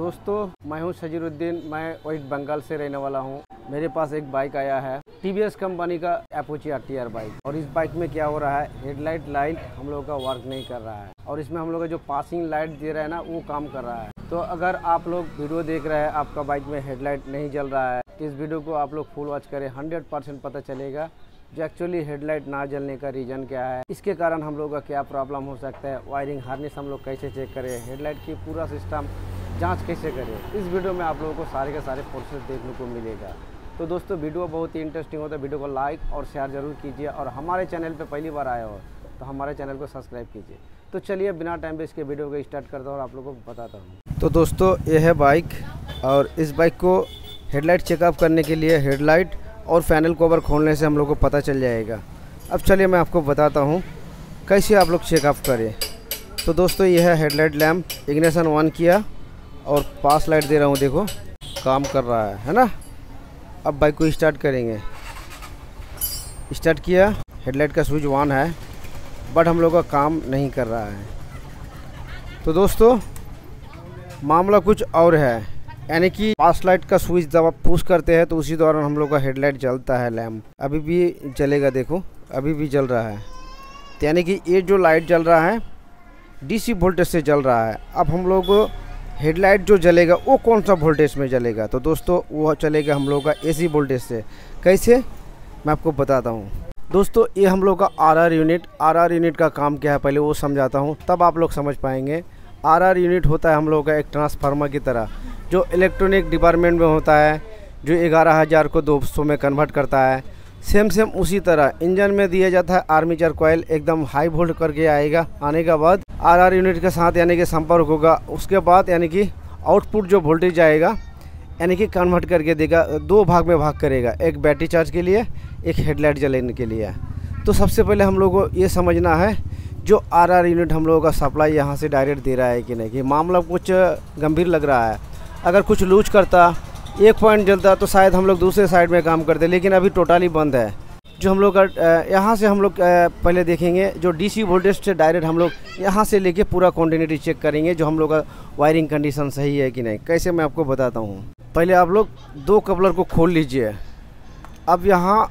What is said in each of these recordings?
दोस्तों, मैं हूँ सजीरुद्दीन, मैं वेस्ट बंगाल से रहने वाला हूँ। मेरे पास एक बाइक आया है टीवीएस कंपनी का एपोची आर बाइक और इस बाइक में क्या हो रहा है हेडलाइट लाइट हम लोग का वर्क नहीं कर रहा है। और इसमें हम लोग का जो पासिंग लाइट दे रहा है ना, वो काम कर रहा है। तो अगर आप लोग वीडियो देख रहे हैं, आपका बाइक में हेडलाइट नहीं जल रहा है, इस वीडियो को आप लोग फुल वॉच करें। हंड्रेड परसेंट पता चलेगा जो एक्चुअली हेडलाइट ना जलने का रीज़न क्या है। इसके कारण हम लोग का क्या प्रॉब्लम हो सकता है वायरिंग हार्नेस हम लोग कैसे चेक करें। हेडलाइट की पूरा सिस्टम जाँच कैसे करें? इस वीडियो में आप लोगों को सारे के सारे प्रोसेस देखने को मिलेगा। तो दोस्तों, वीडियो बहुत ही इंटरेस्टिंग होता है वीडियो को लाइक और शेयर ज़रूर कीजिए और हमारे चैनल पर पहली बार आए हो तो हमारे चैनल को सब्सक्राइब कीजिए। तो चलिए, बिना टाइम पे इसके वीडियो को स्टार्ट करता हूँ और आप लोगों को बताता हूँ। तो दोस्तों, ये है बाइक और इस बाइक को हेडलाइट चेकअप करने के लिए हेडलाइट और फैनल कवर खोलने से हम लोग को पता चल जाएगा। अब चलिए मैं आपको बताता हूँ कैसे आप लोग चेकअप करें। तो दोस्तों, यह है हेडलाइट लैम्प इग्निशन ऑन किया। और पास लाइट दे रहा हूँ, देखो। काम कर रहा है है ना? अब बाइक को स्टार्ट करेंगे। स्टार्ट किया हेडलाइट का स्विच ऑन है बट हम लोग का काम नहीं कर रहा है। तो दोस्तों, मामला कुछ और है। यानी कि पास लाइट का स्विच जब आप पुश करते हैं तो उसी दौरान हम लोग का हेडलाइट जलता है लैम्प अभी भी जलेगा, देखो, अभी भी जल रहा है। तो यानी कि ये जो लाइट जल रहा है डीसी वोल्टेज से जल रहा है। अब हम लोग हेडलाइट जो जलेगा, वो कौन सा वोल्टेज में जलेगा? तो दोस्तों, वो चलेगा हम लोग का एसी वोल्टेज से। कैसे? मैं आपको बताता हूँ। दोस्तों, ये हम लोग का आरआर यूनिट आरआर यूनिट का काम क्या है? पहले वो समझाता हूँ, तब आप लोग समझ पाएँगे। आरआर यूनिट होता है हम लोग का एक ट्रांसफार्मर की तरह, जो इलेक्ट्रॉनिक डिपार्टमेंट में होता है, जो ग्यारह हज़ार को दो सौ में कन्वर्ट करता है। सेम सेम उसी तरह इंजन में दिया जाता है आर्मीचर कॉयल एकदम हाई वोल्ट करके आएगा। आने के बाद आरआर यूनिट के साथ यानी कि संपर्क होगा। उसके बाद यानी कि आउटपुट जो वोल्टेज आएगा, यानी कि कन्वर्ट करके देगा, दो भाग में भाग करेगा। एक बैटरी चार्ज के लिए, एक हेडलाइट जलाने के लिए। तो सबसे पहले हम लोग को ये समझना है, जो आरआर यूनिट हम लोगों का सप्लाई यहाँ से डायरेक्ट दे रहा है कि नहीं। कि मामला कुछ गंभीर लग रहा है। अगर कुछ लूज करता एक पॉइंट जलता तो शायद हम लोग दूसरे साइड में काम करते, लेकिन अभी टोटली बंद है। जो हम लोग का यहाँ से हम लोग पहले देखेंगे, जो डीसी वोल्टेज से डायरेक्ट हम लोग यहाँ से लेके पूरा कॉन्टिन्यूटी चेक करेंगे, जो हम लोग का वायरिंग कंडीशन सही है कि नहीं। कैसे मैं आपको बताता हूँ। पहले आप लोग दो कपलर को खोल लीजिए। अब यहाँ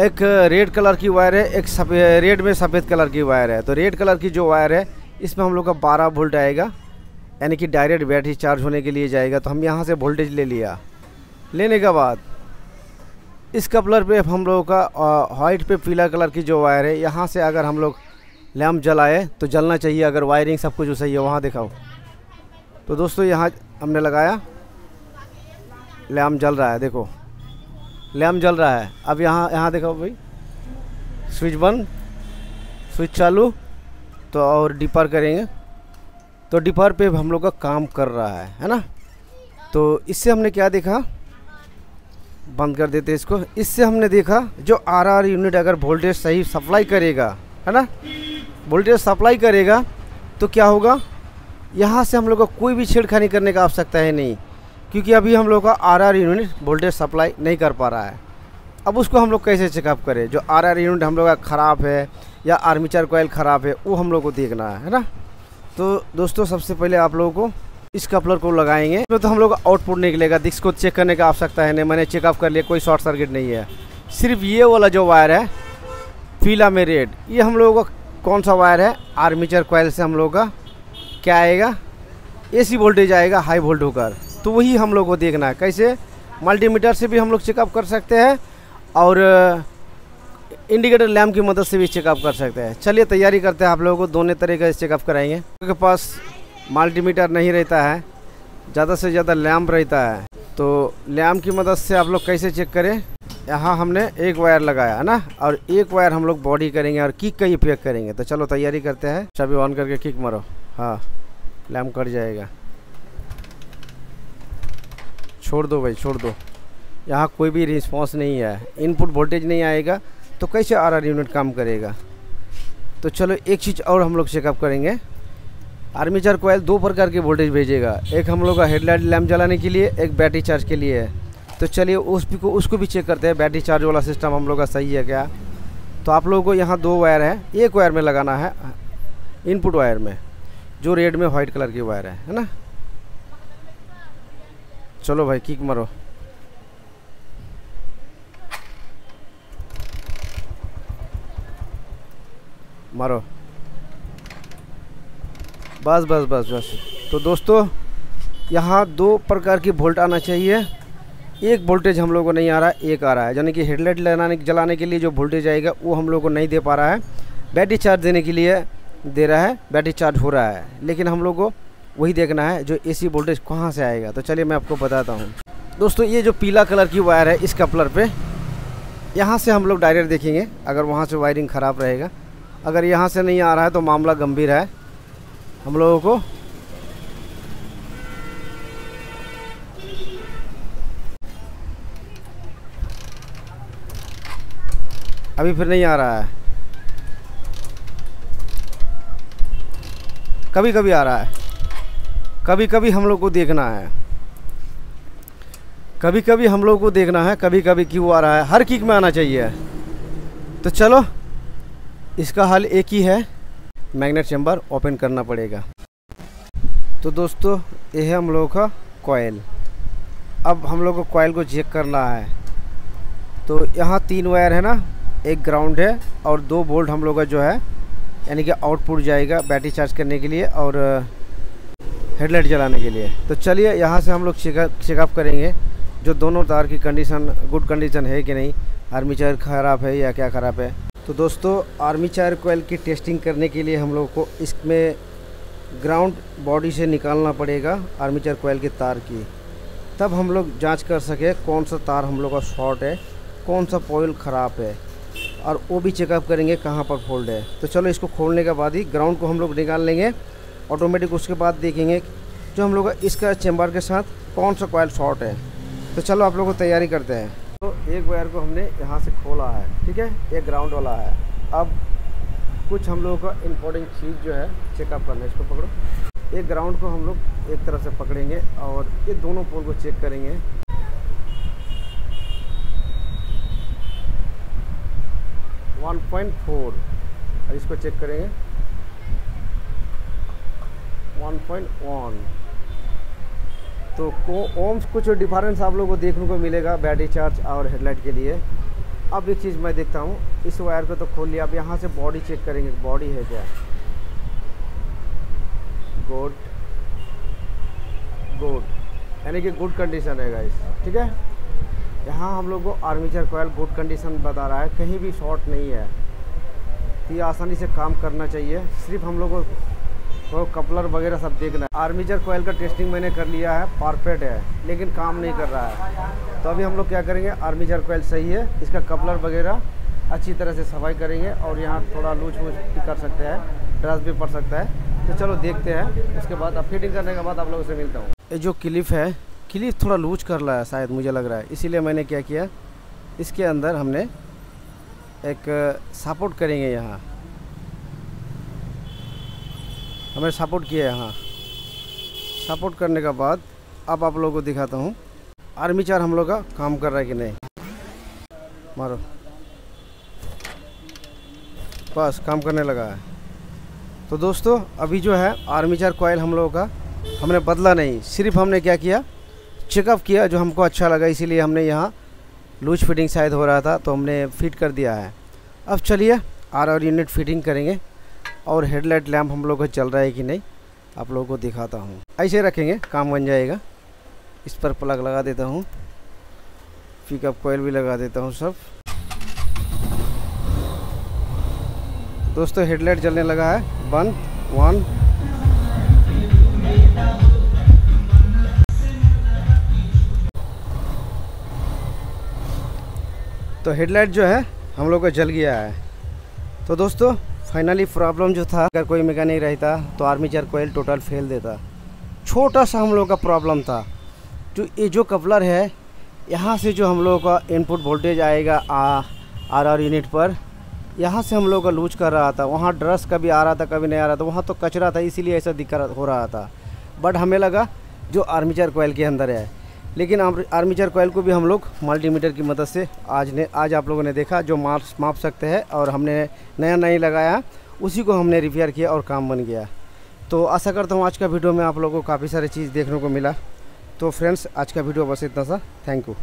एक रेड कलर की वायर है, एक सफ़ेद रेड में सफ़ेद कलर की वायर है। तो रेड कलर की जो वायर है, इसमें हम लोग का बारह वोल्ट आएगा। यानी कि डायरेक्ट बैटरी चार्ज होने के लिए जाएगा तो हम यहाँ से वोल्टेज ले लिया। लेने के बाद, इस कपलर पे हम लोगों का वाइट पे पीला कलर की जो वायर है, यहाँ से अगर हम लोग लैम्प जलाए तो जलना चाहिए। अगर वायरिंग सब कुछ सही है, वहाँ दिखाओ। तो दोस्तों, यहाँ हमने लगाया। लैम्प जल रहा है, देखो। लैम्प जल रहा है। अब यहाँ यहाँ देखो भाई। स्विच बंद। स्विच चालू। तो और डिपर करेंगे। तो डिपर पे हम लोग का काम कर रहा है है ना? तो इससे हमने क्या देखा? बंद कर देते इसको। इससे हमने देखा, जो आर आर यूनिट अगर वोल्टेज सही सप्लाई करेगा, है ना? वोल्टेज सप्लाई करेगा तो क्या होगा? यहाँ से हम लोग का कोई भी छेड़खानी करने का आवश्यकता है नहीं, क्योंकि अभी हम लोग का R R unit voltage supply नहीं कर पा रहा है। अब उसको हम लोग कैसे चेकअप करें? जो आर आर यूनिट हम लोग का ख़राब है, या आर्मीचर कोयल ख़राब है, वो हम लोग को देखना है है ना? तो दोस्तों, सबसे पहले आप लोगों को इस कपलर को लगाएँगे। तो हम लोग आउटपुट निकलेगा डिस्क को चेक करने का आवश्यकता है नहीं। मैंने चेकअप कर लिया, कोई शॉर्ट सर्किट नहीं है। सिर्फ़ ये वाला जो वायर है पीला में रेड ये हम लोगों का कौन सा वायर है? आर्मीचर कोयल से हम लोग का क्या आएगा? एसी वोल्टेज आएगा हाई वोल्ट होकर। तो वही हम लोग को देखना है। कैसे? मल्टीमीटर से भी हम लोग चेकअप कर सकते हैं। और इंडिकेटर लैम्प की मदद से भी चेकअप कर सकते हैं। चलिए, तैयारी करते हैं आप लोगों को। दोनों तरीके से चेकअप कराएँगे। के पास मल्टीमीटर नहीं रहता है, ज़्यादा से ज़्यादा लैम्प रहता है। तो लैम्प की मदद से आप लोग कैसे चेक करें? यहाँ हमने एक वायर लगाया, है ना? और एक वायर हम लोग बॉडी करेंगे और किक का ही उपयोग करेंगे। तो चलो, तैयारी करते हैं। सभी ऑन करके किक मारो। हाँ लैम्प कट जाएगा। छोड़ दो भाई, छोड़ दो। यहाँ कोई भी रिस्पॉन्स नहीं है। इनपुट वोल्टेज नहीं आएगा। तो कैसे आर आर यूनिट काम करेगा? तो चलो एक चीज़ और हम लोग चेकअप करेंगे। आर्मीचर कोयल दो प्रकार के वोल्टेज भेजेगा। एक हम लोग का हेडलाइट लैम्प जलाने के लिए, एक बैटरी चार्ज के लिए। है तो चलिए उस भी को, उसको भी चेक करते हैं। बैटरी चार्ज वाला सिस्टम हम लोग का सही है क्या? तो आप लोगों को यहाँ दो वायर है। एक वायर में लगाना है इनपुट वायर में, जो रेड में वाइट कलर की वायर है है ना? चलो भाई किक मारो। मारो। बस बस बस बस। तो दोस्तों, यहाँ दो प्रकार की वोल्ट आना चाहिए। एक वोल्टेज हम लोग को नहीं आ रहा है एक आ रहा है। यानी कि हेडलाइट लगाने जलाने के लिए जो वोल्टेज आएगा, वो हम लोग को नहीं दे पा रहा है। बैटरी चार्ज देने के लिए दे रहा है, बैटरी चार्ज हो रहा है। लेकिन हम लोग को वही देखना है, जो एसी वोल्टेज कहाँ से आएगा। तो चलिए मैं आपको बताता हूँ। दोस्तों, ये जो पीला कलर की वायर है इस कपलर पे यहाँ से हम लोग डायरेक्ट देखेंगे, अगर वहाँ से वायरिंग ख़राब रहेगा। अगर यहाँ से नहीं आ रहा है तो मामला गंभीर है। हम लोगों को अभी फिर नहीं आ रहा है। कभी कभी आ रहा है। कभी कभी हम लोग को देखना है। कभी कभी हम लोग को देखना है कभी कभी क्यों आ रहा है। हर किक में आना चाहिए। तो चलो इसका हल एक ही है। मैग्नेट चैम्बर ओपन करना पड़ेगा। तो दोस्तों, ये है हम लोगों का कोयल अब हम लोग को कोयल को चेक करना है। तो यहाँ तीन वायर है ना, एक ग्राउंड है और दो बोल्ट हम लोग का जो है, यानी कि आउटपुट जाएगा बैटरी चार्ज करने के लिए और हेडलाइट जलाने के लिए। तो चलिए यहाँ से हम लोग चेकअप करेंगे, जो दोनों तार की कंडीशन गुड कंडीशन है कि नहीं? आर्मीचर ख़राब है या क्या ख़राब है? तो दोस्तों, आर्मी चायर कोयल की टेस्टिंग करने के लिए हम लोग को इसमें ग्राउंड बॉडी से निकालना पड़ेगा, आर्मी चायर कोयल के तार की। तब हम लोग जाँच कर सके कौन सा तार हम लोग का शॉर्ट है, कौन सा पॉइल ख़राब है, और वो भी चेकअप करेंगे कहाँ पर फोल्ड है। तो चलो, इसको खोलने के बाद ही ग्राउंड को हम लोग निकाल लेंगे, ऑटोमेटिक उसके बाद देखेंगे जो हम लोग इसका चैम्बर के साथ कौन सा कोयल शॉर्ट है। तो चलो, आप लोग को तैयारी करते हैं। एक वायर को हमने यहाँ से खोला है, ठीक है? एक ग्राउंड वाला है। अब कुछ हम लोगों का इम्पोर्टेंट चीज़ जो है चेकअप करना है, इसको पकड़ो। एक ग्राउंड को हम लोग एक तरफ़ से पकड़ेंगे और ये दोनों पोल को चेक करेंगे। 1.4 और इसको चेक करेंगे। 1.1 तो ओम्स कुछ डिफरेंस आप लोगों को देखने को मिलेगा बैटरी चार्ज और हेडलाइट के लिए। अब एक चीज़ मैं देखता हूँ, इस वायर को तो खोल लिया, अब यहाँ से बॉडी चेक करेंगे बॉडी है क्या? गुड गुड यानी कि गुड कंडीशन है गाइस ठीक है? यहाँ हम लोग को आर्मीचर कोयल गुड कंडीशन बता रहा है, कहीं भी शॉर्ट नहीं है। तो ये आसानी से काम करना चाहिए। सिर्फ़ हम लोग को कपलर वगैरह सब देखना है। आर्मीचर कोयल का टेस्टिंग मैंने कर लिया है परफेक्ट है, लेकिन काम नहीं कर रहा है। तो अभी हम लोग क्या करेंगे आर्मीचर कोयल सही है, इसका कपलर वगैरह अच्छी तरह से सफ़ाई करेंगे और यहाँ थोड़ा लूज वूज भी कर सकते हैं ड्रस भी पड़ सकता है। तो चलो देखते हैं, उसके बाद अब फिटिंग करने के बाद आप लोगों से मिलता हूँ। ये जो क्लिप है क्लिप थोड़ा लूज कर रहा है शायद, मुझे लग रहा है। इसीलिए मैंने क्या किया, इसके अंदर हमने एक सपोर्ट करेंगे यहाँ। हमें सपोर्ट किया यहाँ सपोर्ट करने के बाद अब आप लोगों को दिखाता हूँ आर्मी चार हम लोग का काम कर रहा है कि नहीं। मारो। बस, काम करने लगा है। तो दोस्तों, अभी जो है आर्मी चार कोयल हम लोगों का हमने बदला नहीं। सिर्फ़ हमने क्या किया? चेकअप किया जो हमको अच्छा लगा, इसीलिए हमने यहाँ लूज फिटिंग शायद हो रहा था तो हमने फिट कर दिया है। अब चलिए, आर और यूनिट फिटिंग करेंगे। और हेडलाइट लैम्प हम लोग का चल रहा है कि नहीं, आप लोगों को दिखाता हूँ। ऐसे रखेंगे, काम बन जाएगा। इस पर प्लग लगा देता हूँ। पिकअप कोयल भी लगा देता हूँ सब। दोस्तों, हेडलाइट जलने लगा है। वन वन तो हेडलाइट जो है, हम लोग का जल गया है। तो दोस्तों फाइनली प्रॉब्लम जो था, अगर कोई मैकेनिक रहता तो आर्मी चार कोयल टोटल फेल देता। छोटा सा हम लोग का प्रॉब्लम था। जो ये जो कपलर है, यहाँ से जो हम लोगों का इनपुट वोल्टेज आएगा आर आर यूनिट पर, यहाँ से हम लोग का लूज कर रहा था। वहाँ ड्रस कभी आ रहा था, कभी नहीं आ रहा था, वहाँ तो कचरा था, इसीलिए ऐसा दिक्कत हो रहा था। बट हमें लगा, जो आर्मीचर कोयल के अंदर है लेकिन आर्मीचर कोयल को भी हम लोग मल्टीमीटर की मदद से आज ने आज आप लोगों ने देखा, जो माप माप सकते हैं और हमने नया नहीं लगाया, उसी को हमने रिपेयर किया और काम बन गया। तो आशा करता हूँ आज का वीडियो में आप लोगों को काफ़ी सारी चीज़ देखने को मिला। तो फ्रेंड्स आज का वीडियो बस इतना सा। Thank you